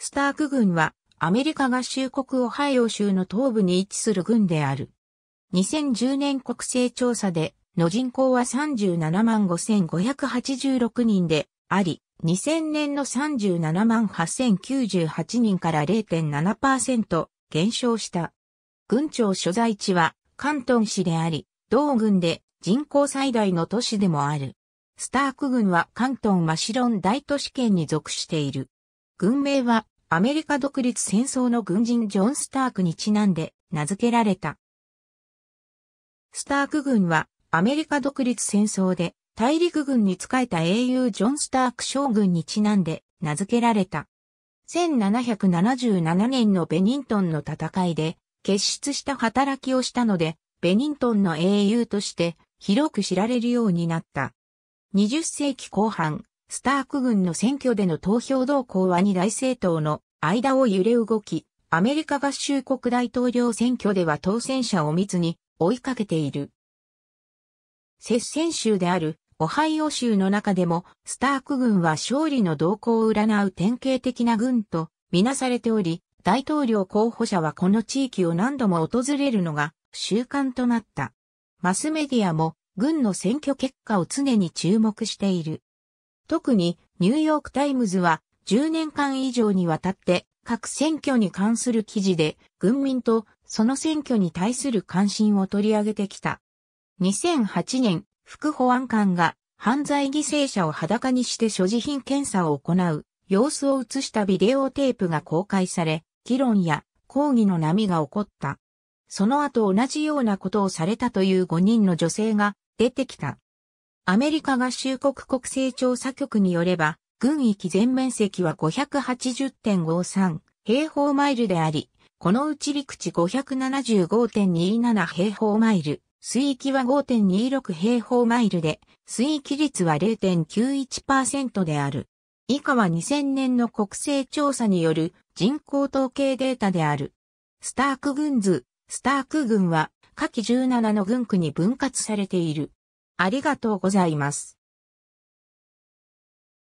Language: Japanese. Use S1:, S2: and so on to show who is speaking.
S1: スターク軍はアメリカ合衆国オハイオ州の東部に位置する軍である。2010年国勢調査での人口は37万5586人であり、2000年の37万8098人から0.7%減少した。軍庁所在地はカントン市であり、同軍で人口最大の都市でもある。スターク軍は関東マシロン大都市圏に属している。軍名はアメリカ独立戦争の軍人ジョン・スタークにちなんで名付けられた。スターク軍はアメリカ独立戦争で大陸軍に仕えた英雄ジョン・スターク将軍にちなんで名付けられた。1777年のベニントンの戦いで結出した働きをしたので、ベニントンの英雄として広く知られるようになった。20世紀後半、スターク軍の選挙での投票動向は二大政党の間を揺れ動き、アメリカ合衆国大統領選挙では当選者を密に追いかけている。接戦州であるオハイオ州の中でも、スターク軍は勝利の動向を占う典型的な軍とみなされており、大統領候補者はこの地域を何度も訪れるのが習慣となった。マスメディアも郡の選挙結果を常に注目している。特にニューヨークタイムズは10年間以上にわたって各選挙に関する記事で郡民とその選挙に対する関心を取り上げてきた。2008年、副保安官が犯罪犠牲者を裸にして所持品検査を行う様子を映したビデオテープが公開され、議論や抗議の波が起こった。その後同じようなことをされたという5人の女性が出てきた。アメリカ合衆国国勢調査局によれば、軍域全面積は580.53平方マイルであり、このうち陸地575.27平方マイル、水域は5.26平方マイルで、水域率は0.91%である。以下は2000年の国勢調査による人口統計データである。スターク軍図、スターク軍は下記17の軍区に分割されている。ありがとうございます。